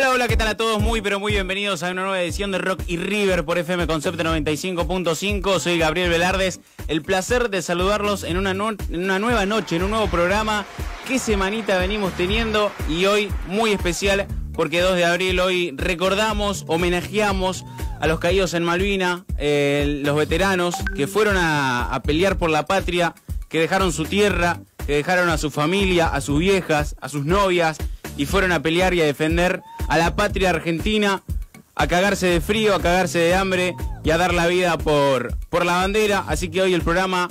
Hola, hola, ¿qué tal a todos? Muy, pero muy bienvenidos a una nueva edición de Rock y River por FM Concepto 95.5. Soy Gabriel Velardes. El placer de saludarlos en una, en una nueva noche, en un nuevo programa. ¿Qué semanita venimos teniendo? Y hoy muy especial porque 2 de abril hoy recordamos, homenajeamos a los caídos en Malvina, eh, los veteranos que fueron a pelear por la patria, que dejaron su tierra, que dejaron a su familia, a sus viejas, a sus novias y fueron a pelear y a defender a la patria argentina, a cagarse de frío, a cagarse de hambre y a dar la vida por, por la bandera. Así que hoy el programa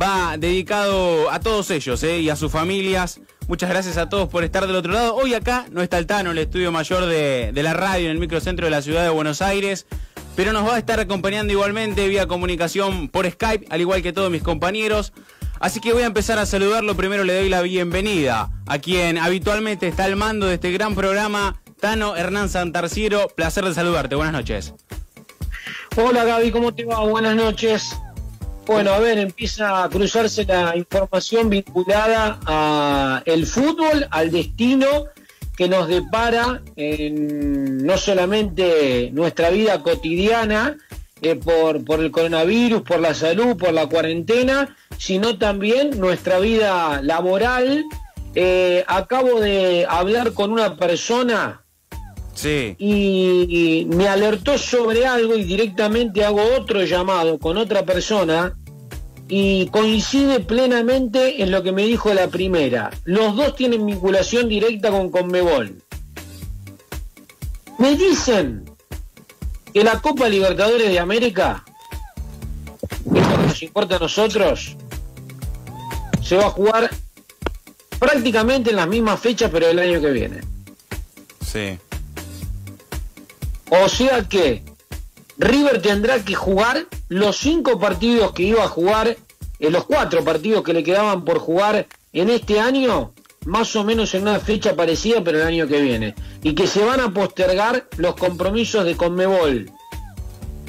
va dedicado a todos ellos ¿eh? y a sus familias. Muchas gracias a todos por estar del otro lado. Hoy acá no está el Tano, el estudio mayor de, de la radio en el microcentro de la ciudad de Buenos Aires pero nos va a estar acompañando igualmente vía comunicación por Skype, al igual que todos mis compañeros. Así que voy a empezar a saludarlo. Primero le doy la bienvenida a quien habitualmente está al mando de este gran programa, Tano Hernán Santarciero. Placer de saludarte. Buenas noches. Hola Gaby, ¿cómo te va? Buenas noches. Bueno, a ver, empieza a cruzarse la información vinculada a el fútbol, al destino que nos depara en no solamente nuestra vida cotidiana eh, por, por el coronavirus, por la salud, por la cuarentena, sino también nuestra vida laboral. Eh, acabo de hablar con una persona Sí. y me alertó sobre algo y directamente hago otro llamado con otra persona y coincide plenamente en lo que me dijo la primera. Los dos tienen vinculación directa con Conmebol. Me dicen que la Copa Libertadores de América, que es lo que nos importa a nosotros, se va a jugar prácticamente en las mismas fechas, pero el año que viene. Sí. O sea que River tendrá que jugar los cinco partidos que iba a jugar, en los cuatro partidos que le quedaban por jugar en este año, más o menos en una fecha parecida, pero el año que viene. Y que se van a postergar los compromisos de Conmebol,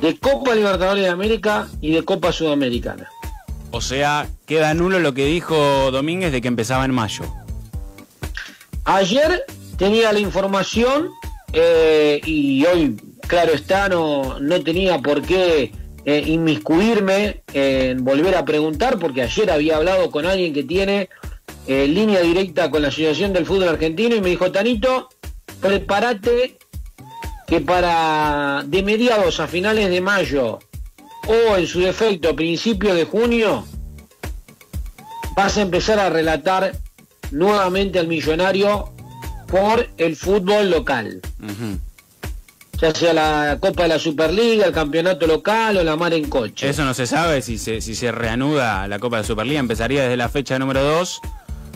de Copa Libertadores de América y de Copa Sudamericana. O sea, queda nulo lo que dijo Domínguez de que empezaba en mayo. Ayer tenía la información eh, y hoy, claro está, no, no tenía por qué eh, inmiscuirme en volver a preguntar, porque ayer había hablado con alguien que tiene eh, línea directa con la Asociación del Fútbol Argentino y me dijo, Tanito, prepárate que para de mediados a finales de mayo o en su defecto a principios de junio vas a empezar a relatar nuevamente al millonario por el fútbol local. Ya sea la Copa de la Superliga, el campeonato local o la mar en coche. Eso no se sabe si se, si se reanuda la Copa de Superliga. Empezaría desde la fecha número 2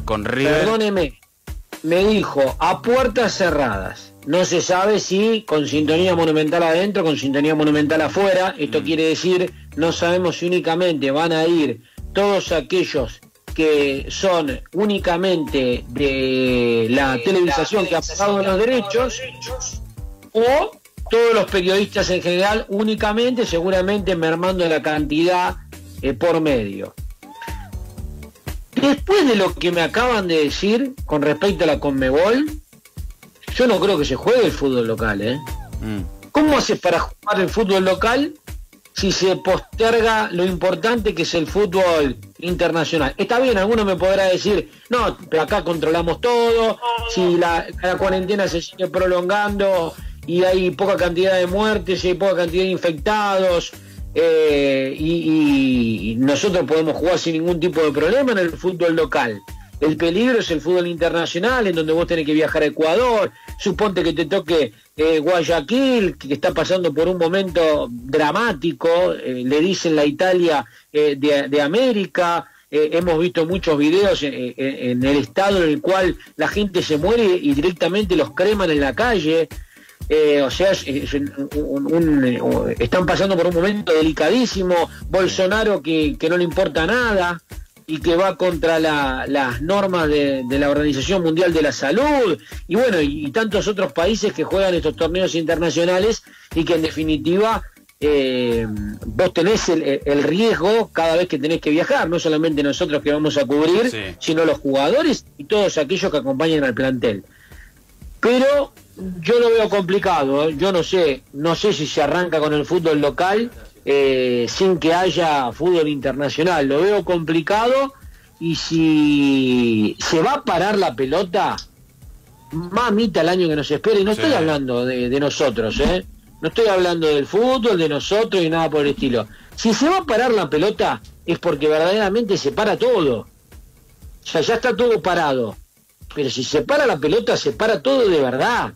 con River. Perdóneme, me dijo a puertas cerradas. No se sabe si con sintonía monumental adentro, con sintonía monumental afuera. Esto Mm. quiere decir, no sabemos si únicamente van a ir todos aquellos que son únicamente de la televisación que ha pagado los derechos o todos los periodistas en general únicamente, seguramente mermando la cantidad eh, por medio. Después de lo que me acaban de decir con respecto a la Conmebol, yo no creo que se juegue el fútbol local, ¿eh? Mm. ¿Cómo haces para jugar el fútbol local si se posterga lo importante que es el fútbol internacional? Está bien, alguno me podrá decir, no, pero acá controlamos todo, si la, la cuarentena se sigue prolongando y hay poca cantidad de muertes y hay poca cantidad de infectados, eh, y, nosotros podemos jugar sin ningún tipo de problema en el fútbol local. El peligro es el fútbol internacional, en donde vos tenés que viajar a Ecuador, suponte que te toque eh, Guayaquil, que está pasando por un momento dramático, eh, le dicen la Italia de, América, hemos visto muchos videos en el estado en el cual la gente se muere y directamente los creman en la calle. Eh, o sea, es- es un- un- un- están pasando por un momento delicadísimo. Bolsonaro que, que no le importa nada y que va contra la- las normas de, de la Organización Mundial de la Salud y bueno, y, y tantos otros países que juegan estos torneos internacionales y que en definitiva eh, vos tenés el, el riesgo cada vez que tenés que viajar, no solamente nosotros que vamos a cubrir, Sí. sino los jugadores y todos aquellos que acompañan al plantel. Pero yo lo veo complicado. ¿eh? Yo no sé, no sé si se arranca con el fútbol local eh, sin que haya fútbol internacional. Lo veo complicado y si se va a parar la pelota, mamita el año que nos espera. Y no estoy hablando de, de nosotros, ¿eh? No estoy hablando del fútbol, de nosotros y nada por el estilo. Si se va a parar la pelota es porque verdaderamente se para todo. O sea, ya está todo parado. Pero si se para la pelota, se para todo de verdad.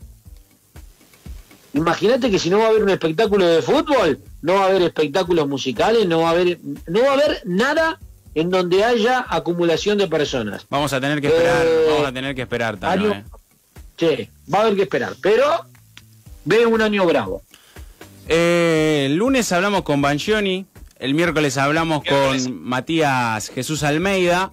Imagínate que si no va a haber un espectáculo de fútbol, no va a haber espectáculos musicales, no va a haber, no va a haber nada en donde haya acumulación de personas. Vamos a tener que esperar, eh, vamos a tener que esperar también. ¿eh? Sí, va a haber que esperar, pero ve un año bravo. Eh, el lunes hablamos con Banchioni, el miércoles hablamos con Matías Jesús Almeida.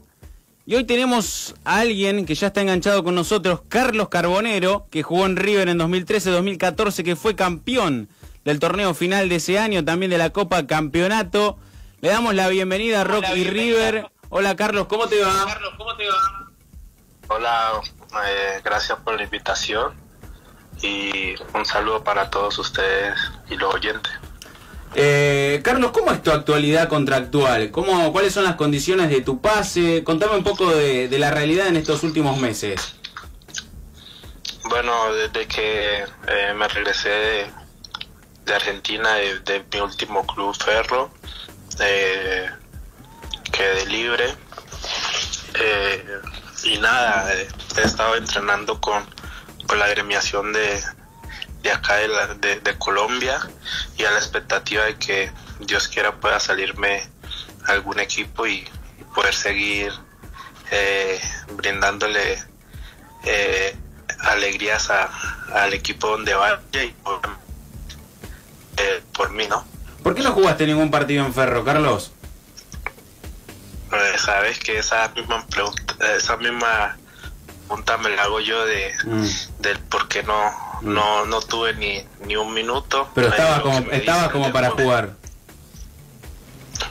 Y hoy tenemos a alguien que ya está enganchado con nosotros, Carlos Carbonero, que jugó en River en 2013-2014, que fue campeón del torneo final de ese año, también de la Copa Campeonato. Le damos la bienvenida a Rock y River. Hola Carlos, ¿cómo te va? Carlos, ¿cómo te va? Hola, eh, gracias por la invitación y un saludo para todos ustedes y los oyentes. Eh, Carlos, ¿cómo es tu actualidad contractual? ¿Cómo, ¿Cuáles son las condiciones de tu pase? Contame un poco de, la realidad en estos últimos meses. Bueno, desde que eh, me regresé de, Argentina, de, mi último club Ferro, eh, quedé libre. y nada, he estado entrenando con, la agremiación de, de acá de, de, Colombia y a la expectativa de que Dios quiera pueda salirme algún equipo y, poder seguir eh, brindándole eh, alegrías al equipo donde vaya y por, eh, por mí, ¿no? ¿Por qué no jugaste ningún partido en Ferro, Carlos? Pues, sabes que esa misma pregunta, esa misma pregunta me la hago yo de mm. del por qué no no, no tuve ni, ni un minuto. Pero estaba como, estaba como para jugar.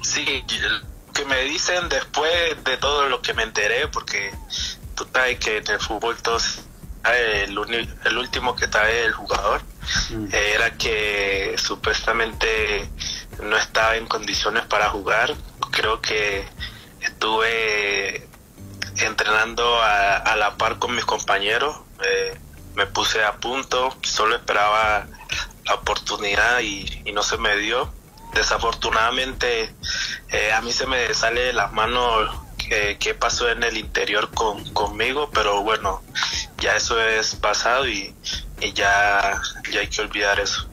Sí, que me dicen después de todo lo que me enteré, porque tú sabes que en el fútbol todos el, el último que trae el jugador mm. era que supuestamente no estaba en condiciones para jugar. Creo que estuve entrenando a, a la par con mis compañeros. Me puse a punto, solo esperaba la oportunidad y, no se me dio. Desafortunadamente eh, a mí se me sale de las manos qué pasó en el interior con, conmigo, pero bueno, ya eso es pasado y, ya, ya hay que olvidar eso.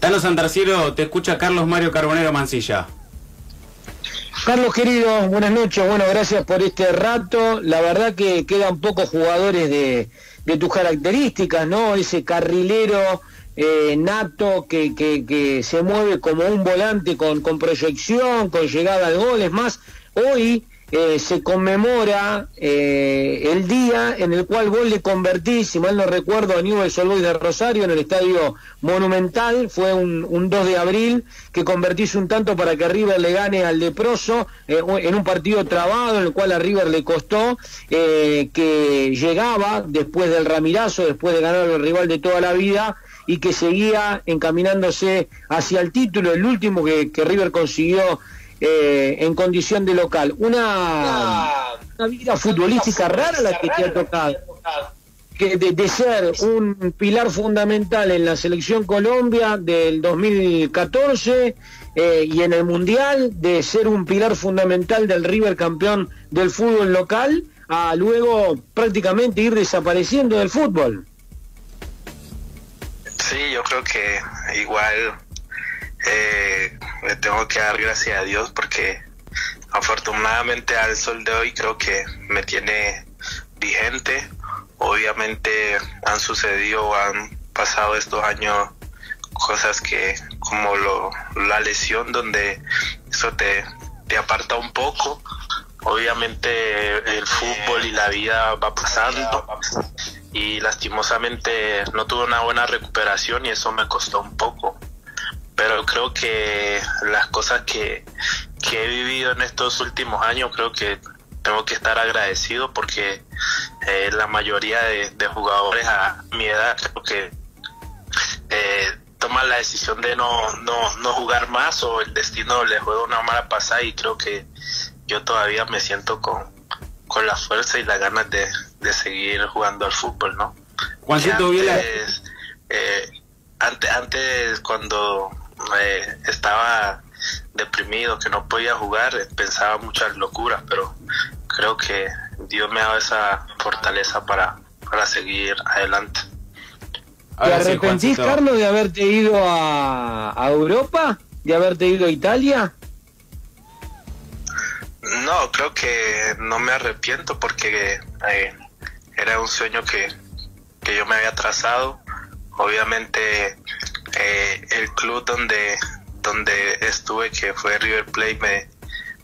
Tano Santarciero, te escucha Carlos Mario Carbonero Mancilla. Carlos querido, buenas noches, bueno, gracias por este rato. La verdad que quedan pocos jugadores de, de tus características, ¿no? Ese carrilero eh, nato que, que, se mueve como un volante con, con proyección, con llegada al gol. Es más, hoy eh, se conmemora eh, el día en el cual vos le convertís, si mal no recuerdo, a Newell's Old de Rosario en el Estadio Monumental, fue un, un, 2 de abril, que convertís un tanto para que River le gane al Leproso eh, en un partido trabado en el cual a River le costó que llegaba después del Ramirazo, después de ganar al rival de toda la vida, y que seguía encaminándose hacia el título, el último que River consiguió eh, en condición de local. Una, una vida futbolística rara la que te ha tocado. Que de, ser un pilar fundamental en la selección Colombia del 2014 eh, y en el Mundial, de ser un pilar fundamental del River campeón del fútbol local, a luego prácticamente ir desapareciendo del fútbol. Sí, yo creo que igual eh, le tengo que dar gracias a Dios porque afortunadamente al sol de hoy creo que me tiene vigente. Obviamente han sucedido han pasado estos años cosas que como lo, la lesión donde eso te, te aparta un poco. Obviamente el fútbol y la vida va pasando y lastimosamente no tuve una buena recuperación y eso me costó un poco pero creo que las cosas que, he vivido en estos últimos años, creo que tengo que estar agradecido porque eh, la mayoría de, jugadores a mi edad creo que eh, toman la decisión de no, no, no jugar más o el destino les juega una mala pasada y creo que yo todavía me siento con, con la fuerza y las ganas de, de seguir jugando al fútbol, ¿no? Juancito antes, eh, antes, antes, cuando eh, estaba deprimido, que no podía jugar, pensaba muchas locuras, pero creo que Dios me ha dado esa fortaleza para, para seguir adelante. ¿Te arrepentís, Carlos, de haberte ido a, a Europa? ¿De haberte ido a Italia? No, creo que no me arrepiento porque eh, era un sueño que, que, yo me había trazado. Obviamente eh, el club donde, donde estuve, que fue River Plate,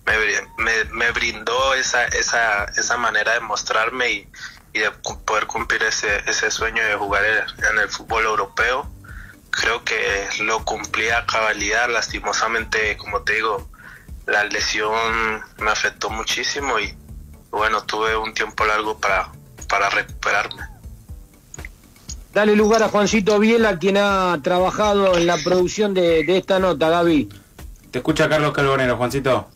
me, me, me, brindó esa, esa, esa manera de mostrarme y, y de poder cumplir ese, ese sueño de jugar en el fútbol europeo. Creo que lo cumplí a cabalidad, lastimosamente, como te digo, la lesión me afectó muchísimo y bueno, tuve un tiempo largo para, para recuperarme. Dale lugar a Juancito Biela, quien ha trabajado en la producción de, esta nota, Gaby. Te escucha Carlos Calbonero, Juancito.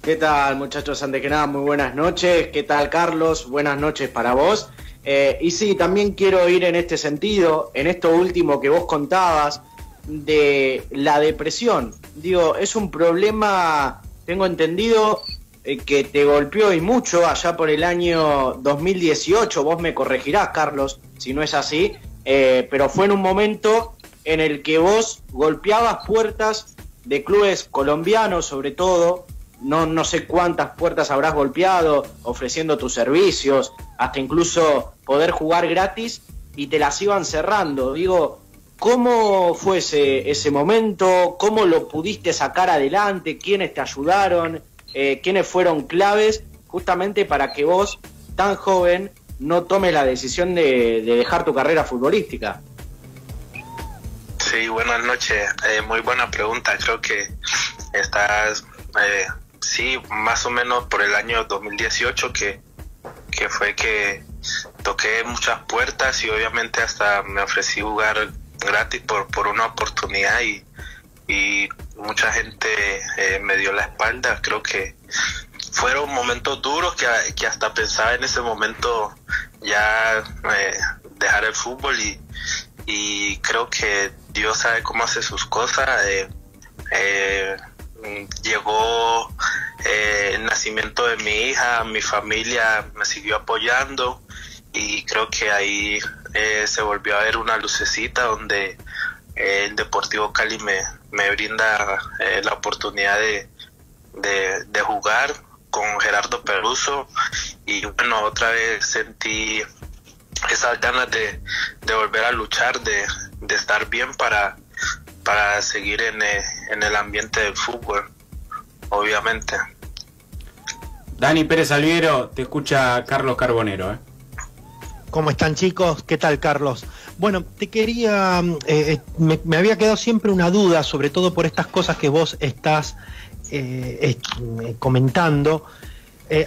¿Qué tal, muchachos? Antes que nada, muy buenas noches. ¿Qué tal, Carlos? Buenas noches para vos. Eh, y sí, también quiero ir en este sentido, en esto último que vos contabas, de la depresión. Digo, es un problema, tengo entendido, que te golpeó y mucho allá por el año 2018. Vos me corregirás, Carlos, si no es así. Eh, pero fue en un momento en el que vos golpeabas puertas de clubes colombianos, sobre todo. No, no sé cuántas puertas habrás golpeado ofreciendo tus servicios, hasta incluso poder jugar gratis y te las iban cerrando. Digo, ¿Cómo fue ese, ese momento? ¿Cómo lo pudiste sacar adelante? ¿Quiénes te ayudaron? Eh, ¿Quiénes fueron claves justamente para que vos, tan joven, no tomes la decisión de, dejar tu carrera futbolística? Sí, buenas noches. Eh, muy buena pregunta. Creo que estás, eh, sí, más o menos por el año 2018 que, que fue que toqué muchas puertas y obviamente hasta me ofrecí jugar gratis por, por una oportunidad y, y mucha gente eh, me dio la espalda. Creo que fueron momentos duros que, que hasta pensaba en ese momento ya eh, dejar el fútbol y, y creo que Dios sabe cómo hace sus cosas. Eh, eh llegó el nacimiento de mi hija, mi familia me siguió apoyando y creo que ahí eh, se volvió a ver una lucecita donde eh, el Deportivo Cali me, me brinda eh, la oportunidad de, de, jugar con Gerardo Peruso y bueno, otra vez sentí esas ganas de, de volver a luchar, de, de estar bien para, para seguir en, en el ambiente del fútbol, obviamente. Dani Pérez Alviero, te escucha Carlos Carbonero. ¿eh? ¿Cómo están chicos? ¿Qué tal Carlos? Bueno, te quería, eh, eh, me, había quedado siempre una duda, sobre todo por estas cosas que vos estás eh, comentando,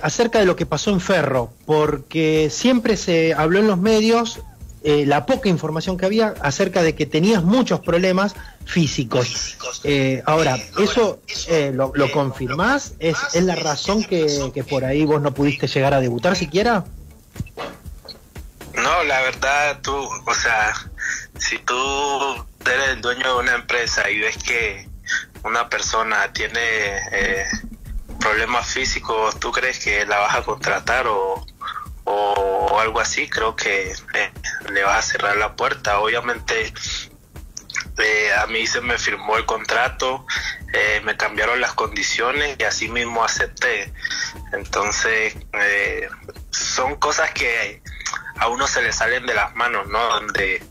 acerca de lo que pasó en Ferro, porque siempre se habló en los medios la poca información que había acerca de que tenías muchos problemas físicos. ahora, ¿eso lo, lo, confirmás? ¿Es, ¿Es, la razón que, que por ahí vos no pudiste llegar a debutar siquiera? No, la verdad, tú, o sea, si tú eres el dueño de una empresa y ves que una persona tiene eh, problemas físicos, ¿tú crees que la vas a contratar o, o algo así? Creo que eh, le vas a cerrar la puerta. Obviamente, eh, a mí se me firmó el contrato, me cambiaron las condiciones y así mismo acepté. Entonces, son cosas que a uno se le salen de las manos, ¿no? Donde,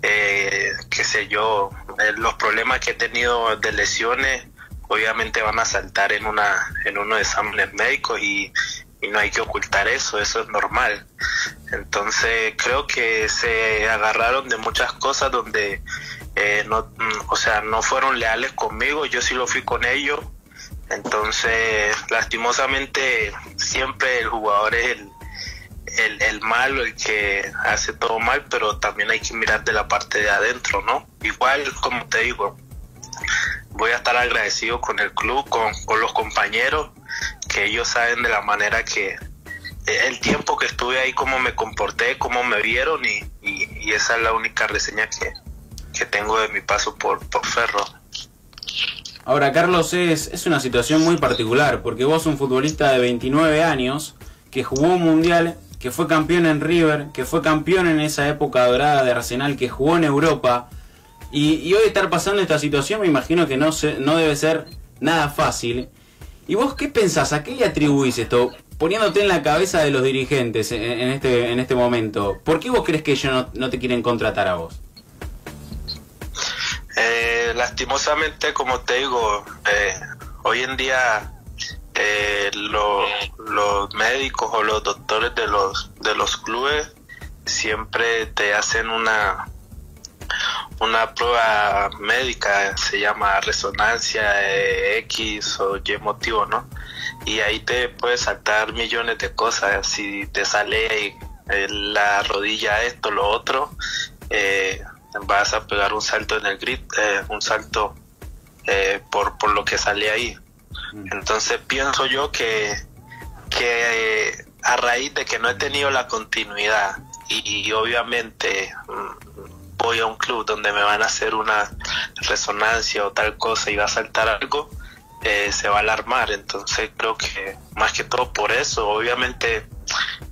eh, qué sé yo, eh, los problemas que he tenido de lesiones obviamente van a saltar en una en unos exámenes médicos y, no hay que ocultar eso, eso es normal. Entonces creo que se agarraron de muchas cosas donde eh, no, o sea, no fueron leales conmigo, yo sí lo fui con ellos. Entonces, lastimosamente, siempre el jugador es el, el, el malo, el que hace todo mal, pero también hay que mirar de la parte de adentro, ¿no? Igual, como te digo, voy a estar agradecido con el club, con, con los compañeros, que ellos saben de la manera que el tiempo que estuve ahí, cómo me comporté, cómo me vieron y, y, y esa es la única reseña que, que tengo de mi paso por, por Ferro. Ahora, Carlos, es, es una situación muy particular, porque vos un futbolista de 29 años, que jugó un mundial, que fue campeón en River, que fue campeón en esa época dorada de Arsenal, que jugó en Europa, y, hoy estar pasando esta situación me imagino que no, se, no debe ser nada fácil. ¿Y vos qué pensás? ¿A qué le atribuís esto? Poniéndote en la cabeza de los dirigentes en, este, en este momento, ¿por qué vos crees que ellos no, no te quieren contratar a vos? Eh, lastimosamente, como te digo, eh, hoy en día eh, lo- los médicos o los doctores de los de los clubes siempre te hacen una una prueba médica, se llama resonancia eh, X o Y motivo, ¿no? Y ahí te puedes saltar millones de cosas. Si te sale eh, la rodilla esto, lo otro, eh, vas a pegar un salto en el grid, eh, un salto por, por lo que sale ahí. Entonces pienso yo que, que eh, a raíz de que no he tenido la continuidad y, y obviamente mm, voy a un club donde me van a hacer una resonancia o tal cosa y va a saltar algo, eh, se va a alarmar. Entonces creo que más que todo por eso, obviamente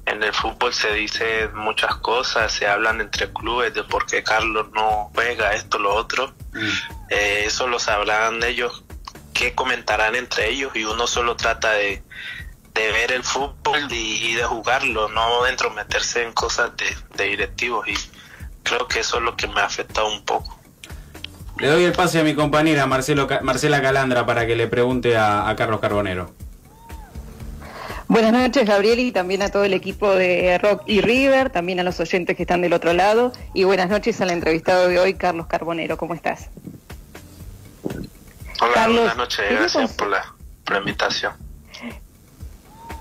en el fútbol se dice muchas cosas, se hablan entre clubes de por qué Carlos no juega esto, lo otro. Eh, eso lo sabrán ellos, qué comentarán entre ellos y uno solo trata de, de ver el fútbol y, y de jugarlo, no entrometerse en cosas de, de directivos y creo que eso es lo que me ha afectado un poco. Le doy el pase a mi compañera Marcelo, Marcela Calandra para que le pregunte a, a Carlos Carbonero. Buenas noches, Gabriel, y también a todo el equipo de Rock y River, también a los oyentes que están del otro lado, y buenas noches al entrevistado de hoy, Carlos Carbonero. ¿Cómo estás? Hola, Carlos, buenas noches, gracias cons- por la, por la invitación.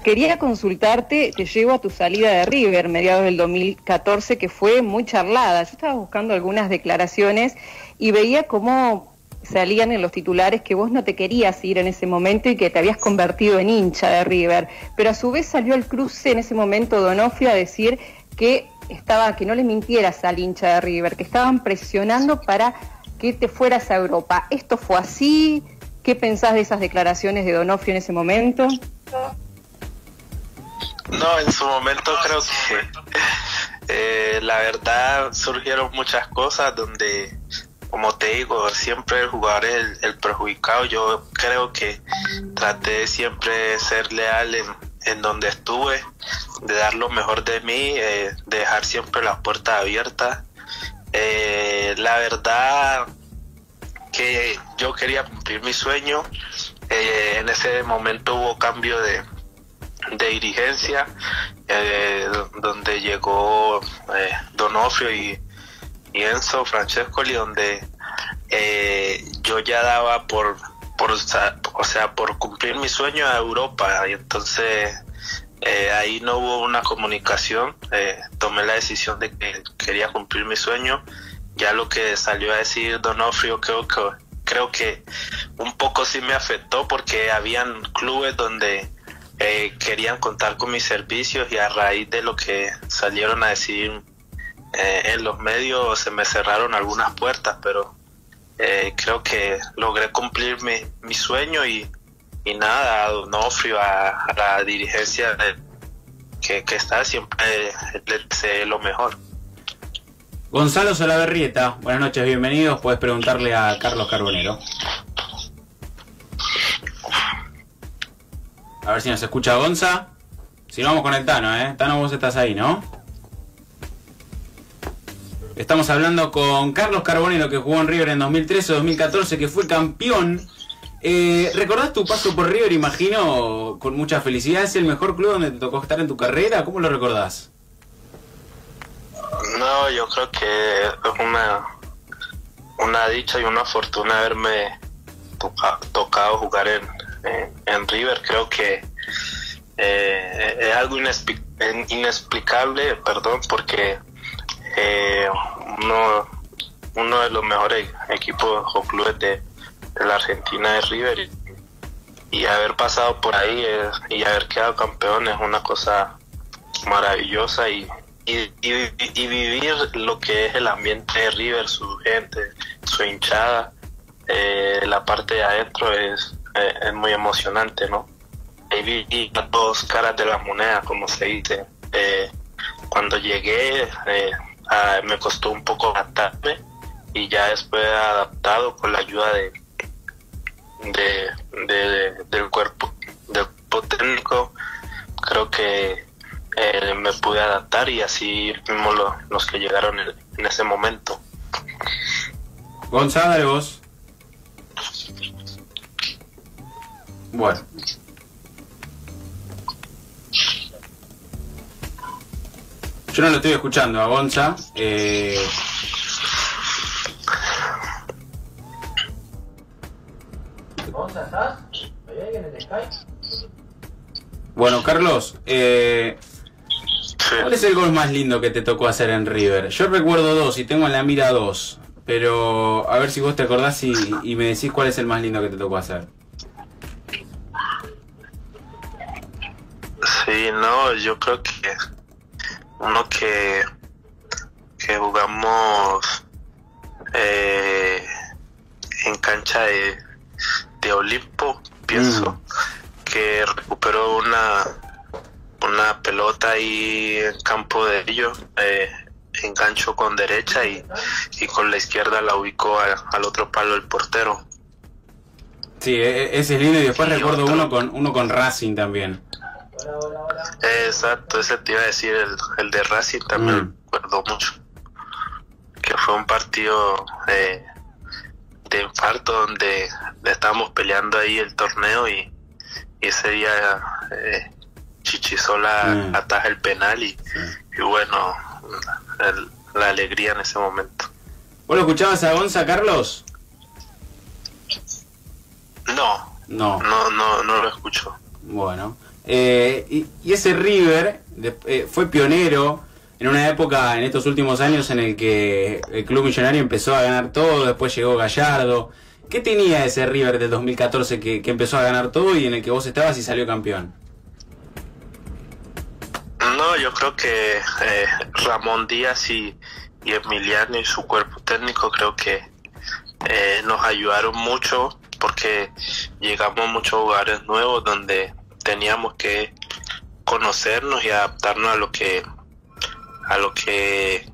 Quería consultarte, te llevo a tu salida de River, mediados del 2014, que fue muy charlada. Yo estaba buscando algunas declaraciones y veía cómo salían en los titulares que vos no te querías ir en ese momento y que te habías convertido en hincha de River. Pero a su vez salió el cruce en ese momento Donofrio a decir que estaba, que no le mintieras al hincha de River, que estaban presionando para que te fueras a Europa. ¿Esto fue así? ¿Qué pensás de esas declaraciones de Donofrio en ese momento? No, en su momento creo que eh, la verdad surgieron muchas cosas donde, como te digo, siempre el jugador es el, perjudicado. Yo creo que traté de siempre ser leal en, en donde estuve, de dar lo mejor de mí, eh, de dejar siempre las puertas abiertas. Eh, la verdad que yo quería cumplir mi sueño. Eh, en ese momento hubo cambio de, de dirigencia, eh, donde llegó eh, Donofrio y, y Enzo Francescoli, donde eh, yo ya daba por, por, o sea, por cumplir mi sueño a Europa, y entonces eh, ahí no hubo una comunicación, eh, tomé la decisión de que quería cumplir mi sueño, ya lo que salió a decir Donofrio creo que creo que un poco sí me afectó porque habían clubes donde eh, querían contar con mis servicios y a raíz de lo que salieron a decir eh, en los medios se me cerraron algunas puertas, pero eh, creo que logré cumplir mi, mi sueño y, y nada, a Donofrio, a, la dirigencia de- que, que está siempre le lo mejor. Gonzalo Salaverrieta, buenas noches, bienvenidos. Puedes preguntarle a Carlos Carbonero. A ver si nos escucha Gonza. Si no, vamos con el Tano, ¿eh? Tano, vos estás ahí, ¿no? Estamos hablando con Carlos Carbonero, que jugó en River en 2013-2014, que fue campeón. Eh, ¿Recordás tu paso por River, imagino, con mucha felicidad? ¿Es el mejor club donde te tocó estar en tu carrera? ¿Cómo lo recordás? No, yo creo que es una, una dicha y una fortuna haberme toca- tocado jugar en, en, River. Creo que eh, es algo inexplicable, perdón, porque eh, uno, uno de los mejores equipos o clubes de, la Argentina es River y, haber pasado por ahí y haber quedado campeón es una cosa maravillosa y, y, vivir lo que es el ambiente de River, su gente, su hinchada, eh, la parte de adentro es, eh, es muy emocionante, ¿no? Ahí vi las dos caras de la moneda, como se dice. Eh, cuando llegué me costó un poco adaptarme y ya después adaptado con la ayuda de, de, del cuerpo del técnico creo que eh, me pude adaptar y así fuimos los, que llegaron en, ese momento. Gonzalo, vos. Bueno. Yo no lo estoy escuchando a Gonza. Eh... Bueno, Carlos, eh, ¿cuál es el gol más lindo que te tocó hacer en River? Yo recuerdo dos y tengo en la mira dos, pero a ver si vos te acordás y, y me decís cuál es el más lindo que te tocó hacer. Sí, no, yo creo que uno que, que jugamos eh, en cancha de, de Olimpo, pienso, mm. Que recuperó una, una pelota ahí en campo de ellos, eh, enganchó con derecha y, y, con la izquierda la ubicó al otro palo el portero. Sí, e, e, ese es lindo y después recuerdo uno con uno con Racing también. Exacto, ese te iba a decir, el, de Racing también mm. recuerdo mucho. Que fue un partido eh, de infarto donde estábamos peleando ahí el torneo y, ese día eh, Chichisola mm. ataja el penal y, bueno, la alegría en ese momento. ¿Vos lo escuchabas a Gonza, Carlos? No, no, no, no, no lo escucho. Bueno, eh, y, ese River eh, fue pionero en una época, en estos últimos años, en el que el club millonario empezó a ganar todo, después llegó Gallardo. ¿Qué tenía ese River del 2014 que, empezó a ganar todo y en el que vos estabas y salió campeón? No, yo creo que eh, Ramón Díaz y, Emiliano y su cuerpo técnico creo que nos ayudaron mucho porque llegamos a muchos lugares nuevos donde teníamos que conocernos y adaptarnos a lo que a lo que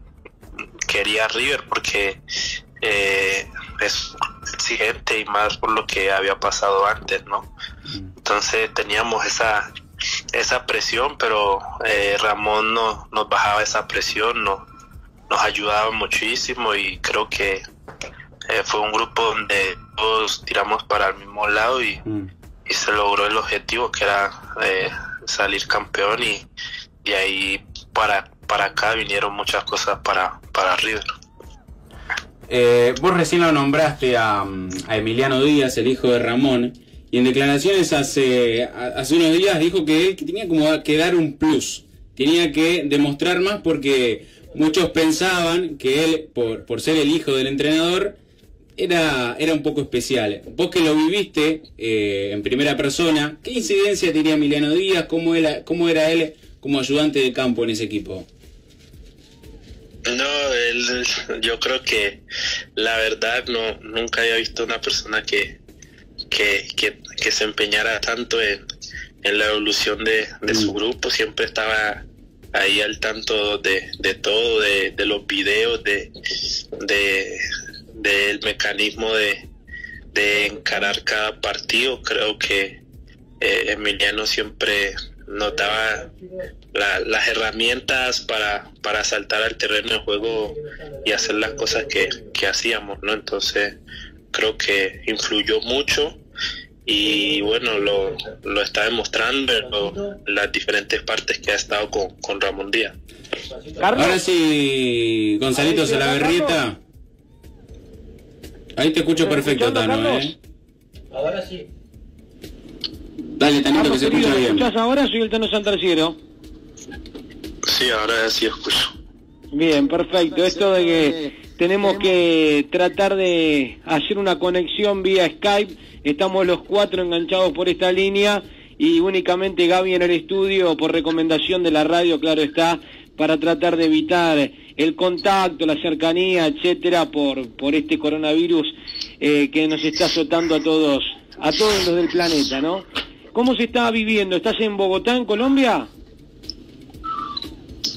quería River porque eh, es exigente y más por lo que había pasado antes no entonces teníamos esa esa presión pero eh, Ramón no, nos bajaba esa presión no, nos ayudaba muchísimo y creo que eh, fue un grupo donde todos tiramos para el mismo lado y, mm y se logró el objetivo que era eh, salir campeón y, y ahí para, para acá vinieron muchas cosas para, para River. Eh, vos recién lo nombraste a, Emiliano Díaz, el hijo de Ramón, y en declaraciones hace, hace unos días dijo que él tenía como que dar un plus, tenía que demostrar más porque muchos pensaban que él, por, por ser el hijo del entrenador, era, era un poco especial. Vos que lo viviste eh, en primera persona, ¿qué incidencia tenía Emiliano Díaz? ¿Cómo era, ¿Cómo era él como ayudante de campo en ese equipo? No, él, yo creo que la verdad no nunca había visto una persona que, que, que, se empeñara tanto en, en la evolución de, de su mm. grupo. Siempre estaba ahí al tanto de, de todo, de, de los videos, de, de, del mecanismo de, encarar cada partido. Creo que eh, Emiliano siempre nos daba las herramientas para, para saltar al terreno de juego y hacer las cosas que, hacíamos, ¿no? Entonces creo que influyó mucho y bueno, lo, lo está demostrando en las diferentes partes que ha estado con, con Ramón Díaz. Ahora sí, Gonzalito Salaverrieta. Ahí te escucho perfecto, Tano, ¿eh? Ahora sí. Dale, Tanito, que se escucha bien. ¿Escuchas ahora? Soy el Tano Santarciero. Sí, sí escucho. Bien, perfecto. Esto de que tenemos que tratar de hacer una conexión vía Skype. Estamos los cuatro enganchados por esta línea y únicamente Gaby en el estudio por recomendación de la radio, claro está, para tratar de evitar el contacto, la cercanía, etcétera, por, por este coronavirus eh, que nos está azotando a todos, a todos los del planeta, ¿no? ¿Cómo se está viviendo? ¿Estás en Bogotá, en Colombia?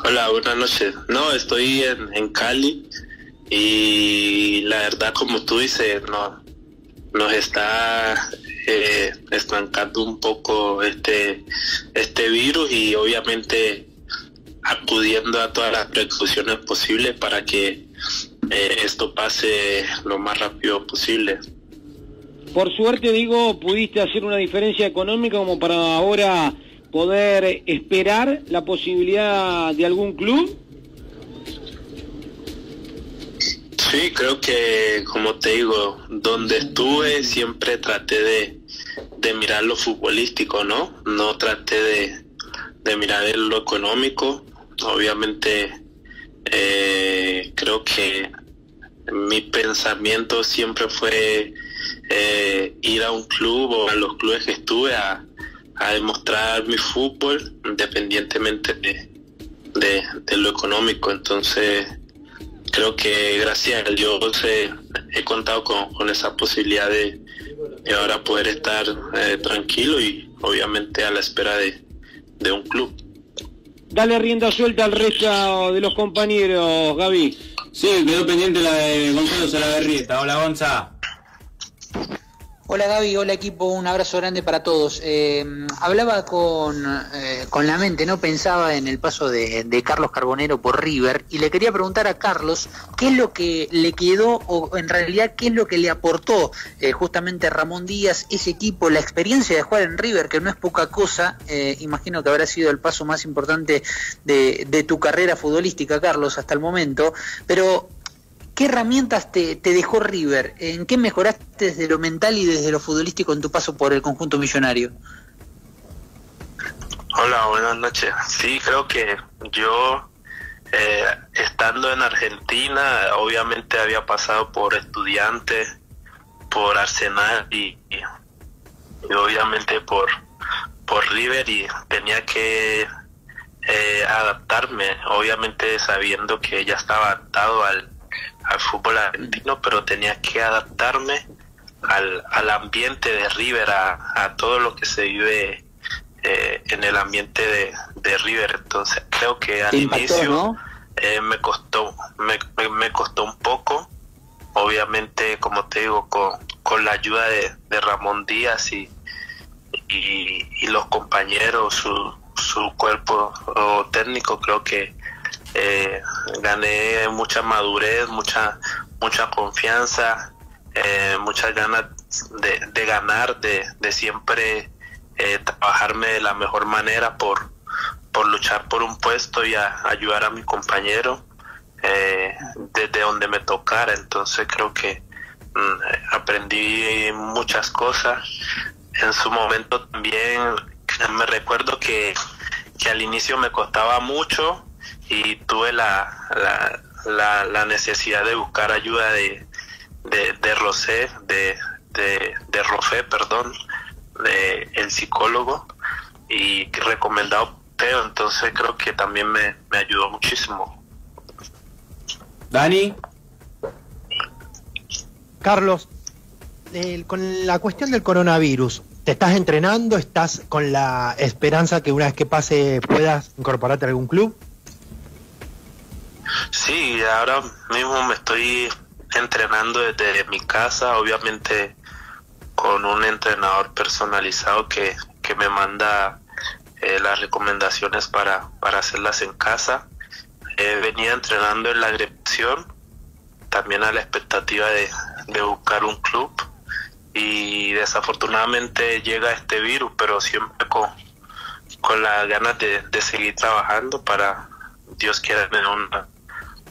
Hola, buenas noches. No, estoy en, en Cali y la verdad, como tú dices, no, nos está eh, estancando un poco este, este virus y obviamente acudiendo a todas las precauciones posibles para que eh, esto pase lo más rápido posible. Por suerte, digo, pudiste hacer una diferencia económica como para ahora poder esperar la posibilidad de algún club. Sí, creo que, como te digo, donde estuve siempre traté de, de mirar lo futbolístico, ¿no? No traté de, de mirar lo económico obviamente eh, creo que mi pensamiento siempre fue eh, ir a un club o a los clubes que estuve a, demostrar mi fútbol independientemente de, lo económico. Entonces creo que gracias a Dios he contado con, esa posibilidad de, ahora poder estar eh, tranquilo y obviamente a la espera de, de un club. Dale rienda suelta al resto de los compañeros, Gaby. Sí, quedó pendiente la de Gonzalo Salaverrieta. Hola, Gonza. Hola Gaby, hola equipo, un abrazo grande para todos. Eh, hablaba con, eh, con, la mente, no pensaba en el paso de, Carlos Carbonero por River y le quería preguntar a Carlos qué es lo que le quedó o en realidad qué es lo que le aportó eh, justamente Ramón Díaz ese equipo, la experiencia de jugar en River, que no es poca cosa, imagino que habrá sido el paso más importante de, de tu carrera futbolística, Carlos, hasta el momento, pero ¿Qué herramientas te, dejó River? ¿En qué mejoraste desde lo mental y desde lo futbolístico en tu paso por el conjunto millonario? Hola, buenas noches. Sí, creo que yo, eh, estando en Argentina, obviamente había pasado por estudiantes, por Arsenal y, obviamente por, por River y tenía que eh, adaptarme, obviamente sabiendo que ya estaba adaptado al, al fútbol argentino, pero tenía que adaptarme al, al ambiente de River, a, todo lo que se vive eh, en el ambiente de, de, River. Entonces creo que al inicio eh, me costó me, me, costó un poco, obviamente como te digo, con, con la ayuda de, de Ramón Díaz y, y, los compañeros, su, su cuerpo técnico, creo que eh, gané mucha madurez, mucha, mucha confianza, eh, muchas ganas de, ganar, de, de siempre eh, trabajarme de la mejor manera por, por luchar por un puesto y ayudar a mi compañero eh, desde donde me tocara. Entonces creo que mm, aprendí muchas cosas. En su momento también me recuerdo que, que al inicio me costaba mucho y tuve la, la, la, necesidad de buscar ayuda de, de, de Rosé, de, de, de Rofé, perdón, de el psicólogo y recomendado Teo, entonces creo que también me, me ayudó muchísimo. Dani. Carlos, con la cuestión del coronavirus, ¿te estás entrenando? ¿Estás con la esperanza que una vez que pase puedas incorporarte a algún club? Sí, ahora mismo me estoy entrenando desde mi casa, obviamente con un entrenador personalizado que, que me manda eh, las recomendaciones para, para hacerlas en casa. Eh, venía entrenando en la agresión, también a la expectativa de, de buscar un club y desafortunadamente llega este virus, pero siempre con, con las ganas de, de seguir trabajando para, Dios quiera, tener una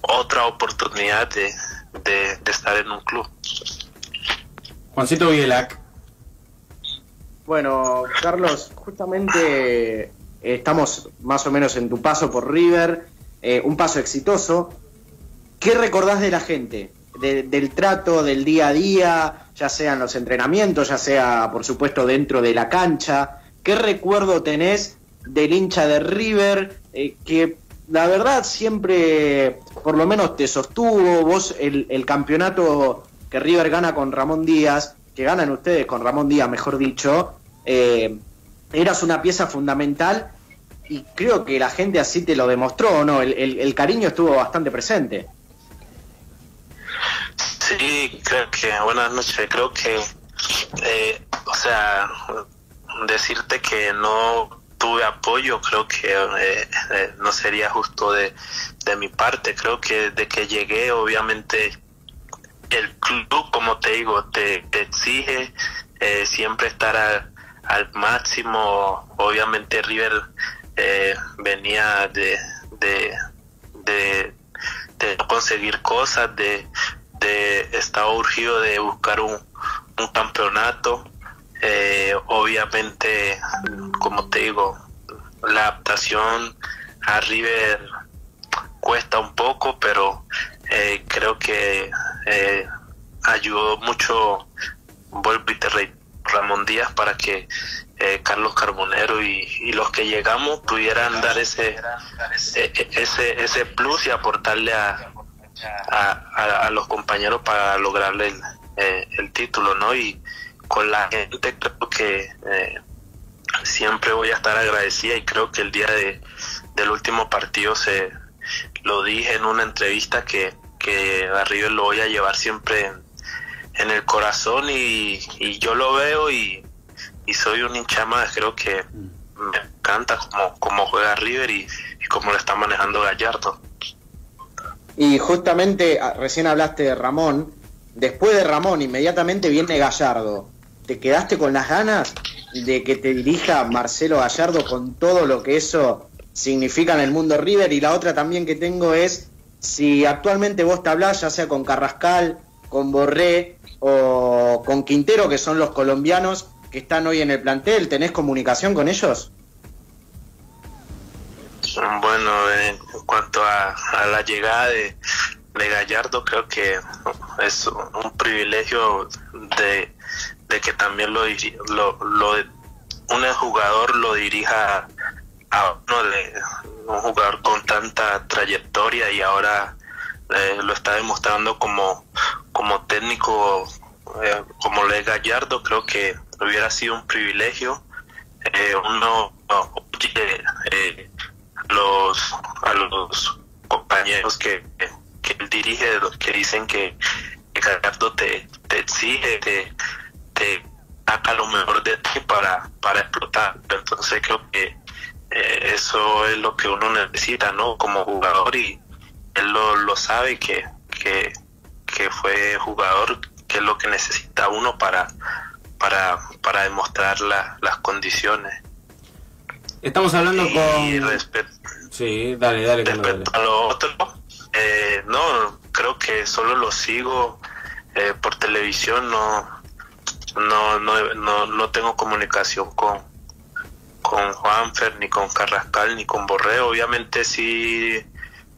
otra oportunidad de, de, estar en un club. Juancito Vielac. Bueno, Carlos, justamente estamos más o menos en tu paso por River, eh, un paso exitoso. ¿Qué recordás de la gente? del trato, del día a día, ya sea en los entrenamientos, ya sea, por supuesto, dentro de la cancha. ¿Qué recuerdo tenés del hincha de River eh, que la verdad siempre, por lo menos te sostuvo, vos el, campeonato que River gana con Ramón Díaz, que ganan ustedes con Ramón Díaz, mejor dicho, eh, eras una pieza fundamental y creo que la gente así te lo demostró, ¿no? El, cariño estuvo bastante presente. Sí, creo que, buenas noches, creo que, eh, o sea, decirte que no tuve apoyo, creo que eh, eh, no sería justo de, de, mi parte. Creo que de que llegué, obviamente, el club, como te digo, te, exige eh, siempre estar al máximo. Obviamente, River venía de, de, de, de, conseguir cosas, de, de estar urgido de buscar un, un campeonato. Eh, obviamente, como te digo, la adaptación a River cuesta un poco, pero eh, creo que eh, ayudó mucho, vuelvo y Ramón Díaz para que Carlos Carbonero y, los que llegamos pudieran dar ese ese ese plus y aportarle a, a, los compañeros para lograrle el, el título, ¿no? Y, con la gente creo que eh, siempre voy a estar agradecida y creo que el día de, del último partido se lo dije en una entrevista que, que a River lo voy a llevar siempre en, el corazón y, yo lo veo y, soy un hincha más, creo que me encanta como, como juega River y, y cómo lo está manejando Gallardo. Y justamente ah, recién hablaste de Ramón, después de Ramón inmediatamente viene Gallardo. ¿Te quedaste con las ganas de que te dirija Marcelo Gallardo con todo lo que eso significa en el mundo River? Y la otra también que tengo es si actualmente vos te hablás, ya sea con Carrascal, con Borré o con Quintero, que son los colombianos que están hoy en el plantel, ¿tenés comunicación con ellos? Bueno, en cuanto a, la llegada de Gallardo, creo que es un privilegio de de que también lo, lo, lo un jugador lo dirija a uno de un jugador con tanta trayectoria y ahora eh, lo está demostrando como como técnico eh, como Le Gallardo creo que hubiera sido un privilegio eh, uno los a los compañeros que, que él dirige que dicen que, Gallardo te, te exige te, te saca lo mejor de ti para, para explotar. Entonces creo que eh, eso es lo que uno necesita, ¿no? Como jugador y él lo, lo sabe que, que, fue jugador, que es lo que necesita uno para, para, para demostrar las condiciones. Estamos hablando con... Respecto, sí, dale, dale. Respecto a lo otro, eh, no, creo que solo lo sigo eh, por televisión, no, no, no, no, no tengo comunicación con, con Juanfer, ni con Carrascal, ni con Borré. Obviamente sí,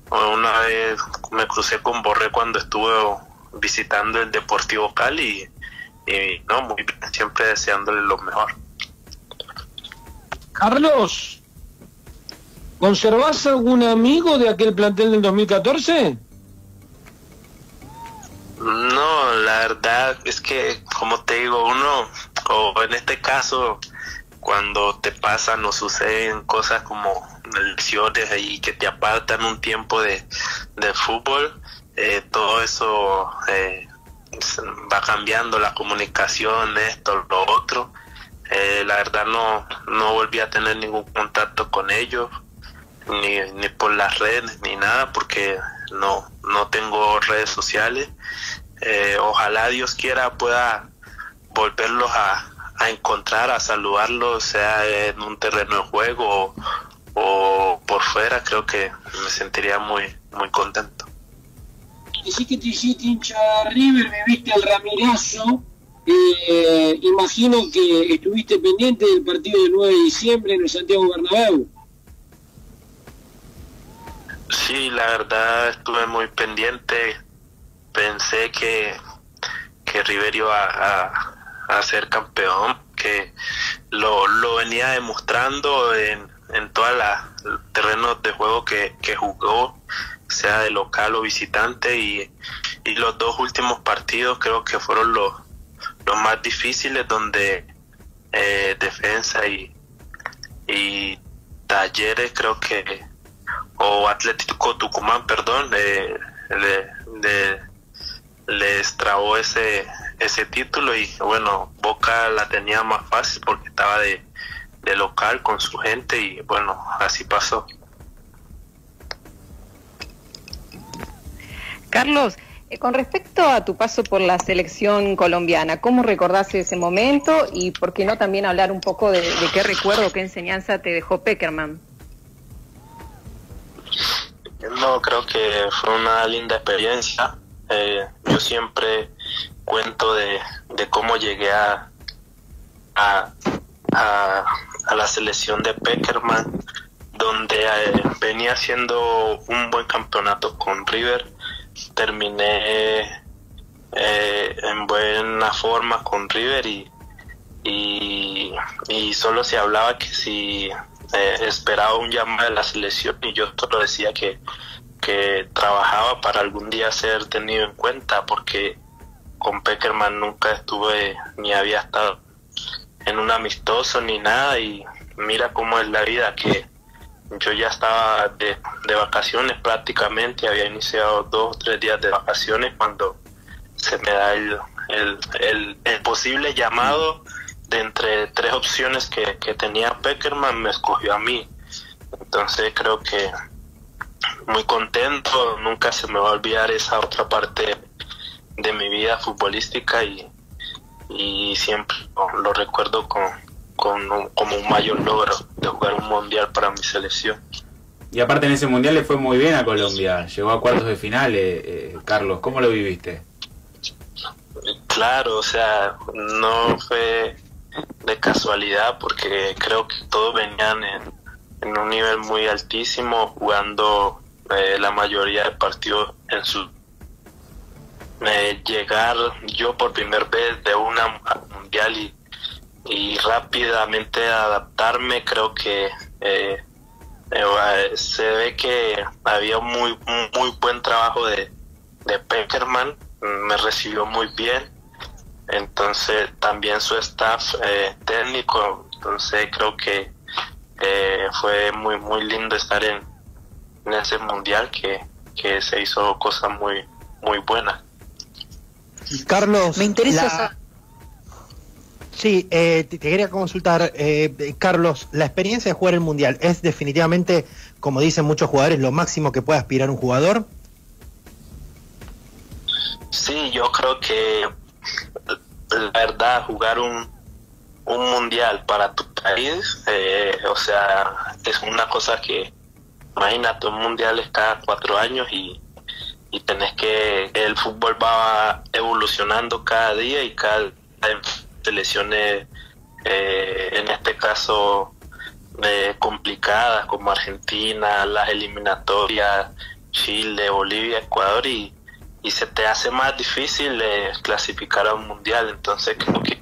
una vez me crucé con Borré cuando estuve visitando el Deportivo Cali y, no, muy siempre deseándole lo mejor. Carlos, ¿conservás algún amigo de aquel plantel del 2014? No, la verdad es que, como te digo, uno, o en este caso, cuando te pasan o suceden cosas como lesiones ahí que te apartan un tiempo de, fútbol, eh, todo eso eh, va cambiando la comunicación, esto, lo otro. Eh, la verdad no, no volví a tener ningún contacto con ellos, ni, ni por las redes, ni nada, porque no, no tengo redes sociales. Eh, ojalá Dios quiera pueda volverlos a, encontrar, a saludarlos, sea en un terreno de juego o, por fuera, creo que me sentiría muy, muy contento. Decí que te hiciste hincha River, me viste al Ramirazo. Eh, imagino que estuviste pendiente del partido del 9 de diciembre en el Santiago Bernabéu. Sí, la verdad estuve muy pendiente. Pensé que, que River iba a, a, ser campeón, que lo, lo venía demostrando en, en todos los terrenos de juego que, que jugó, sea de local o visitante, y, y los dos últimos partidos creo que fueron los, los más difíciles donde eh, defensa y, y talleres creo que o Atlético Tucumán perdón le, le, ese ese título y bueno Boca la tenía más fácil porque estaba de, de local con su gente y bueno así pasó Carlos eh, con respecto a tu paso por la selección colombiana, ¿cómo recordás ese momento y por qué no también hablar un poco de, qué recuerdo, qué enseñanza te dejó Peckerman? No, creo que fue una linda experiencia. Eh, yo siempre cuento de, cómo llegué a, a, a, la selección de Peckerman, donde eh, venía haciendo un buen campeonato con River terminé eh, en buena forma con River y, y, solo se hablaba que si esperaba un llamado de la selección y yo solo decía que, que trabajaba para algún día ser tenido en cuenta porque con Peckerman nunca estuve ni había estado en un amistoso ni nada y mira cómo es la vida que yo ya estaba de, vacaciones prácticamente, había iniciado dos o tres días de vacaciones cuando se me da el, el, el, posible llamado de entre tres opciones que, que tenía Peckerman, me escogió a mí. Entonces creo que muy contento, nunca se me va a olvidar esa otra parte de mi vida futbolística y, y siempre lo recuerdo con, con como un mayor logro de jugar un mundial para mi selección. Y aparte en ese mundial le fue muy bien a Colombia, llegó a cuartos de final, eh, eh, Carlos, ¿cómo lo viviste? Claro, o sea, no fue de casualidad porque creo que todos venían en, un nivel muy altísimo, jugando eh, la mayoría de partidos en su... llegar yo por primera vez de una mundial y rápidamente adaptarme creo que eh, eh, se ve que había muy muy buen trabajo de, de Peckerman me recibió muy bien entonces también su staff eh, técnico entonces creo que fue muy muy lindo estar en, en ese mundial que, que se hizo cosas muy muy buenas Carlos me interesa Sí, eh, te, quería consultar, eh, Carlos, la experiencia de jugar el Mundial es definitivamente, como dicen muchos jugadores, lo máximo que puede aspirar un jugador. Sí, yo creo que la verdad, jugar un, un Mundial para tu país, eh, o sea, es una cosa que, imagínate, un Mundial es cada cuatro años y, y tenés que, el fútbol va evolucionando cada día y cada selecciones, eh, en este caso, eh, complicadas como Argentina, las eliminatorias, Chile, Bolivia, Ecuador, y, y se te hace más difícil eh, clasificar a un mundial. Entonces, creo que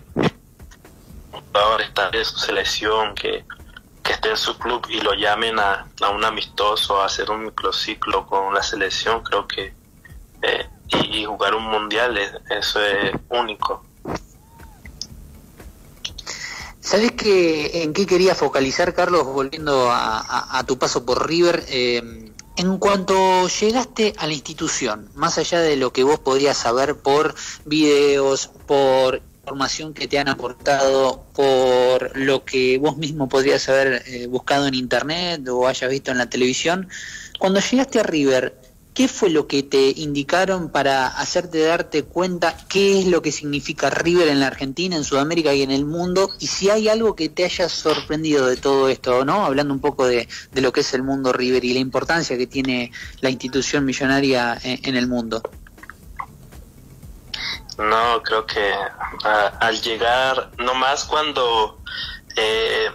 ahora está en su selección, que, que esté en su club y lo llamen a, a un amistoso, a hacer un microciclo con la selección, creo que y, jugar un mundial, eso es único. ¿Sabes qué, en qué quería focalizar, Carlos, volviendo a, tu paso por River? Eh, en cuanto llegaste a la institución, más allá de lo que vos podrías saber por videos, por información que te han aportado, por lo que vos mismo podrías haber eh, buscado en internet o hayas visto en la televisión, cuando llegaste a River, ¿Qué fue lo que te indicaron para hacerte darte cuenta qué es lo que significa River en la Argentina, en Sudamérica y en el mundo? Y si hay algo que te haya sorprendido de todo esto, ¿no? Hablando un poco de, lo que es el mundo River y la importancia que tiene la institución millonaria en, el mundo. No, creo que al llegar, nomás cuando eh,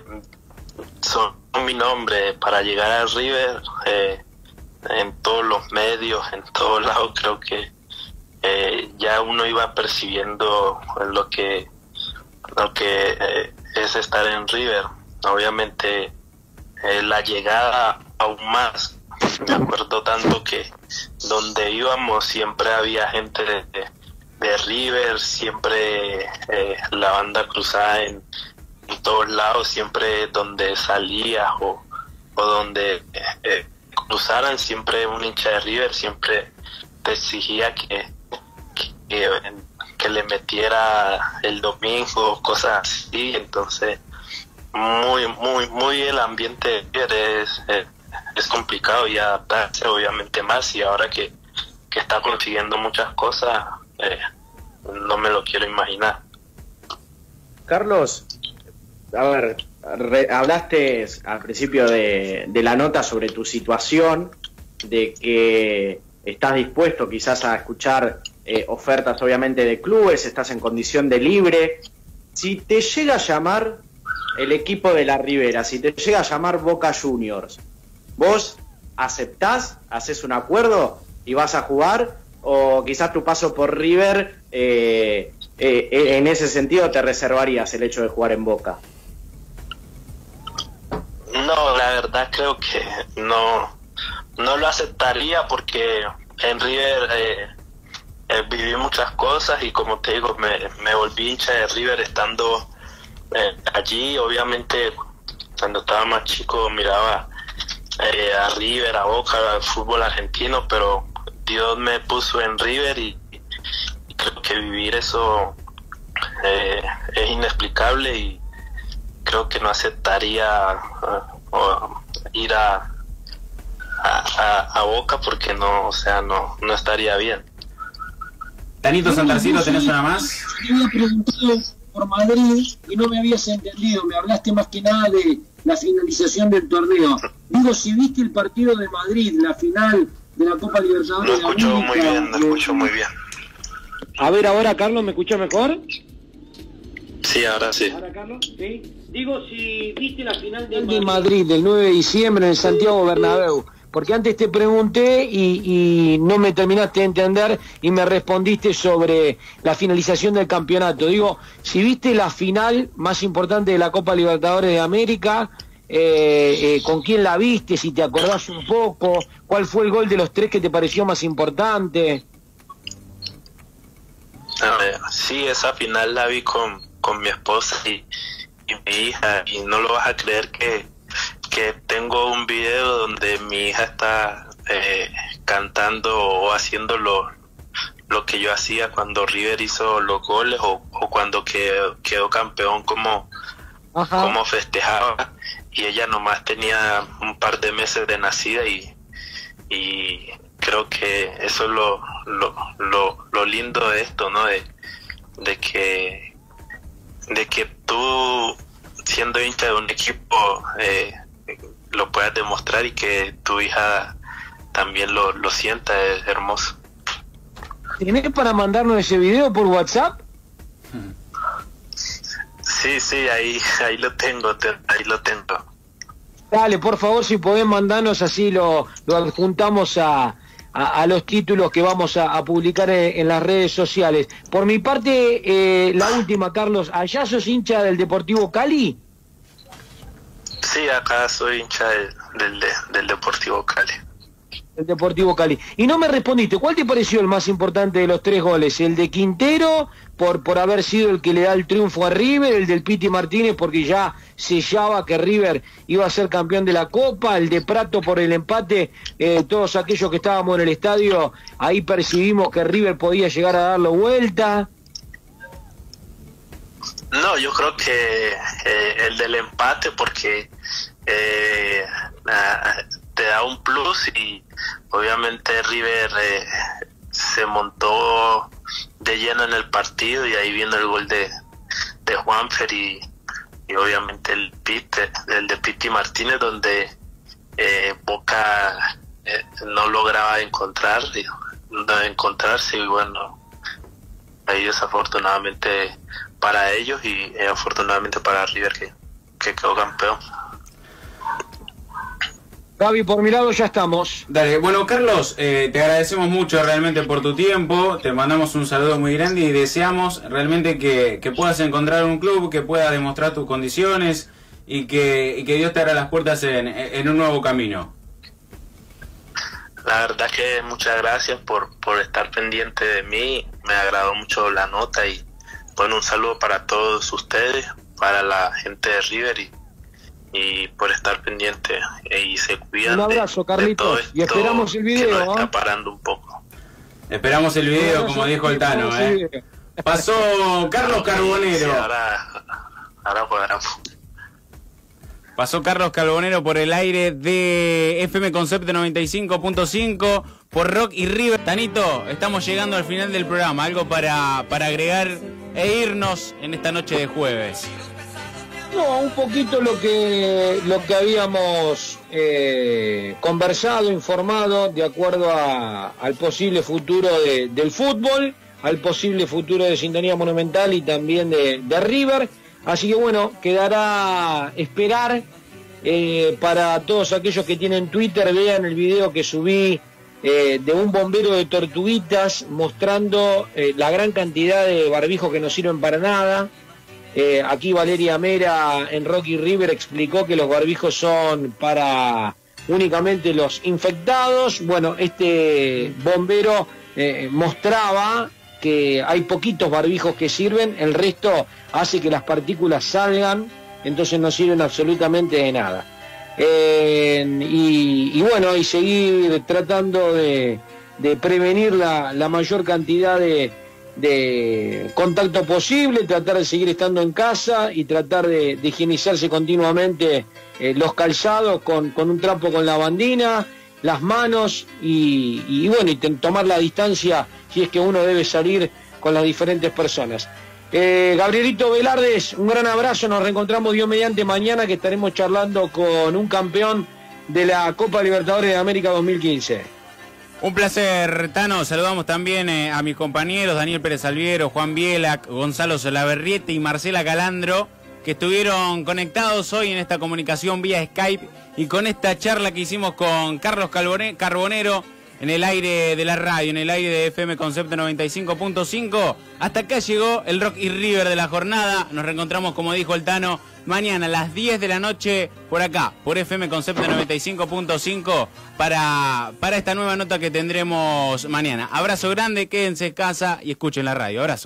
son mi nombre para llegar a River, eh, en todos los medios, en todos lados, creo que eh, ya uno iba percibiendo lo que, lo que eh, es estar en River. Obviamente eh, la llegada aún más. Me acuerdo tanto que donde íbamos siempre había gente de, River, siempre la banda cruzada en, en, todos lados, siempre donde salías o, o donde cruzaran, siempre un hincha de River siempre te exigía que, que, le metiera el domingo, cosas así, entonces muy, muy, muy el ambiente es, es, complicado y adaptarse obviamente más y ahora que, que está consiguiendo muchas cosas, eh, no me lo quiero imaginar. Carlos, a hablaste al principio de, de, la nota sobre tu situación, de que estás dispuesto quizás a escuchar eh, ofertas obviamente de clubes, estás en condición de libre. Si te llega a llamar el equipo de la Ribera, si te llega a llamar Boca Juniors, ¿vos aceptás, haces un acuerdo y vas a jugar? ¿O quizás tu paso por River eh, eh, en ese sentido te reservarías el hecho de jugar en Boca? No, la verdad creo que no, no lo aceptaría porque en River eh, viví muchas cosas y como te digo, me, me volví hincha de River estando eh, allí. Obviamente, cuando estaba más chico miraba eh, a River, a Boca, al fútbol argentino, pero Dios me puso en River y, creo que vivir eso es inexplicable y creo que no aceptaría ir a, a, a, Boca porque no, o sea, no, no estaría bien. Danito Santarcino, ¿tenés una más? Te había preguntado por Madrid y no me habías entendido. Me hablaste más que nada de la finalización del torneo. Digo, si viste el partido de Madrid, la final de la Copa Libertadores. Lo escucho muy bien, lo escucho muy bien. A ver, ahora, Carlos, ¿me escucha mejor? Sí, ahora sí. ¿Ahora, Carlos? Sí. Digo, si viste la final de Madrid, de Madrid del 9 de diciembre en el Santiago Bernabéu porque antes te pregunté y, no me terminaste de entender y me respondiste sobre la finalización del campeonato. Digo, si viste la final más importante de la Copa Libertadores de América, eh, eh, con quién la viste, si te acordás un poco, cuál fue el gol de los tres que te pareció más importante. sí, esa final la vi con, con mi esposa y mi hija y no lo vas a creer que que tengo un video donde mi hija está eh, cantando o haciendo lo, lo que yo hacía cuando River hizo los goles o, cuando quedó, quedó, campeón como, como festejaba y ella nomás tenía un par de meses de nacida y, y creo que eso es lo, lo, lo, lindo de esto, ¿no? De, de que 30 de un equipo eh, lo puedas demostrar y que tu hija también lo, lo sienta, es hermoso. Tienes para mandarnos ese video por WhatsApp? Sí, sí, ahí, ahí lo tengo, ahí lo tengo. Dale, por favor, si podés mandarnos así, lo, lo adjuntamos a, a, los títulos que vamos a, publicar en, las redes sociales. Por mi parte, eh, la última, Carlos, ¿allá sos hincha del Deportivo Cali? Sí, acá soy hincha del, Deportivo Cali. El Deportivo Cali. Y no me respondiste, ¿cuál te pareció el más importante de los tres goles? ¿El de Quintero, por, por haber sido el que le da el triunfo a River? ¿El del Piti Martínez, porque ya sellaba que River iba a ser campeón de la Copa? ¿El de Prato por el empate? Eh, todos aquellos que estábamos en el estadio, ahí percibimos que River podía llegar a darlo vuelta. No, yo creo que eh, el del empate porque eh, te da un plus y obviamente River eh, se montó de lleno en el partido y ahí viene el gol de, de Juanfer y, obviamente el pit el de Piti Martínez donde eh, Boca no lograba encontrar encontrarse y bueno ahí desafortunadamente para ellos y afortunadamente para River que, que quedó campeón. Gaby, por mi lado ya estamos. Dale, bueno Carlos, eh, te agradecemos mucho realmente por tu tiempo, te mandamos un saludo muy grande y deseamos realmente que, que puedas encontrar un club que pueda demostrar tus condiciones y que, y que Dios te abra las puertas en, en un nuevo camino. La verdad que muchas gracias por, por estar pendiente de mí, me agradó mucho la nota y bueno, un saludo para todos ustedes, para la gente de River y y por estar pendiente y se cuidan. Un abrazo, Carlitos, y esperamos el video. Que está parando un poco. Esperamos el video, como dijo el Tano. ¿eh? Pasó Carlos Carbonero. ahora, ahora podremos. Pasó Carlos Carbonero por el aire de FM Concepto 95.5 por Rock y River. Tanito, estamos llegando al final del programa. Algo para, para agregar e irnos en esta noche de jueves. No, un poquito lo que, lo que habíamos eh, conversado, informado, de acuerdo al posible futuro del fútbol, al posible futuro de Sintonía Monumental y también de, River. Así que bueno, quedará esperar eh, para todos aquellos que tienen Twitter, vean el video que subí eh, de un bombero de tortuguitas mostrando la gran cantidad de barbijos que no sirven para nada eh, aquí Valeria Mera en Rocky River explicó que los barbijos son para únicamente los infectados. Bueno, este bombero eh, mostraba que hay poquitos barbijos que sirven, el resto hace que las partículas salgan, entonces no sirven absolutamente de nada. y, bueno, y seguir tratando de, prevenir la mayor cantidad de, de contacto posible, tratar de seguir estando en casa y tratar de, higienizarse continuamente eh, los calzados con, un trapo con lavandina, las manos y, bueno, y tomar la distancia si es que uno debe salir con las diferentes personas. Eh, Gabrielito Velardes, un gran abrazo, nos reencontramos Dios mediante mañana que estaremos charlando con un campeón de la Copa Libertadores de América 2015. Un placer, Tano. Saludamos también eh, a mis compañeros Daniel Pérez Alviero, Juan Bielac, Gonzalo Solaverriete y Marcela Calandro, que estuvieron conectados hoy en esta comunicación vía Skype y con esta charla que hicimos con Carlos Carbonero en el aire de la radio, en el aire de FM Concepto 95.5. Hasta acá llegó el Rock y River de la jornada. Nos reencontramos, como dijo el Tano, mañana a las 10 de la noche por acá, por FM Concepto 95.5 para, para esta nueva nota que tendremos mañana. Abrazo grande, quédense en casa y escuchen la radio. Abrazo.